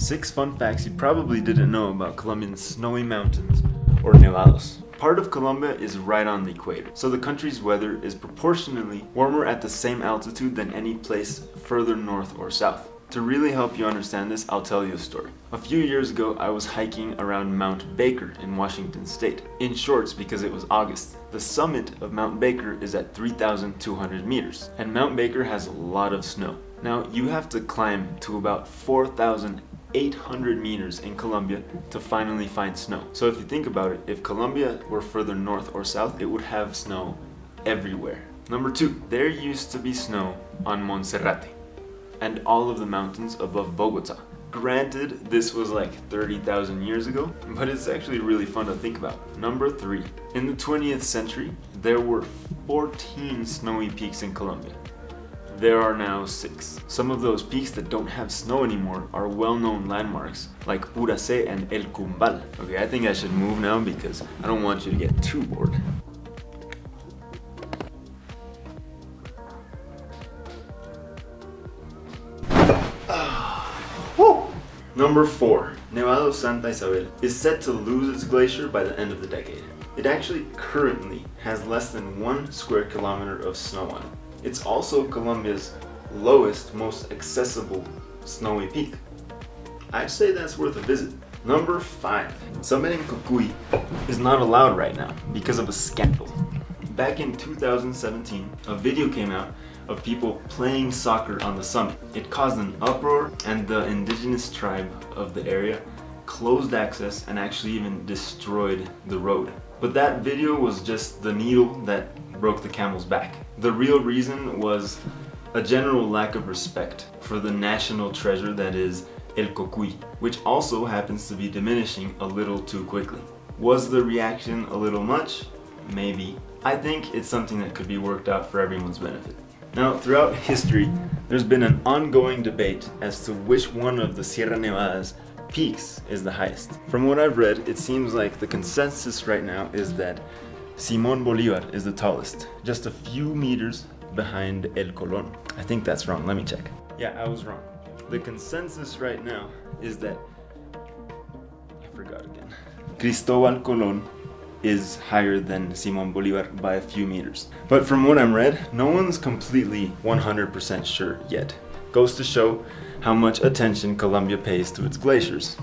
Six fun facts you probably didn't know about Colombian snowy mountains or nevados. Part of Colombia is right on the equator, so the country's weather is proportionally warmer at the same altitude than any place further north or south. To really help you understand this, I'll tell you a story. A few years ago, I was hiking around Mount Baker in Washington state, in shorts because it was August. The summit of Mount Baker is at 3,200 meters, and Mount Baker has a lot of snow. Now, you have to climb to about 4,800 meters in Colombia to finally find snow. So if you think about it, if Colombia were further north or south, it would have snow everywhere. Number two, there used to be snow on Monserrate and all of the mountains above Bogota. Granted, this was like 30,000 years ago, but it's actually really fun to think about. Number three, in the 20th century, there were 14 snowy peaks in Colombia. There are now six. Some of those peaks that don't have snow anymore are well-known landmarks like Puracé and El Cumbal. Okay, I think I should move now because I don't want you to get too bored. Number 4. Nevado Santa Isabel is set to lose its glacier by the end of the decade. It actually currently has less than one square kilometer of snow on it. It's also Colombia's lowest, most accessible snowy peak. I'd say that's worth a visit. Number 5. Summit in Cocuy is not allowed right now because of a scandal. Back in 2017, a video came out of people playing soccer on the summit. It caused an uproar and the indigenous tribe of the area closed access and actually even destroyed the road. But that video was just the needle that broke the camel's back. The real reason was a general lack of respect for the national treasure that is El Cocuy, which also happens to be diminishing a little too quickly. Was the reaction a little much? Maybe. I think it's something that could be worked out for everyone's benefit. Now, throughout history, there's been an ongoing debate as to which one of the Sierra Nevadas peaks is the highest. From what I've read, it seems like the consensus right now is that Simon Bolivar is the tallest, just a few meters behind El Colon. I think that's wrong, let me check. Yeah, I was wrong. The consensus right now is that, I forgot again, Cristobal Colon is higher than Simon Bolivar by a few meters. But from what I'm read, no one's completely 100% sure yet. Goes to show how much attention Colombia pays to its glaciers.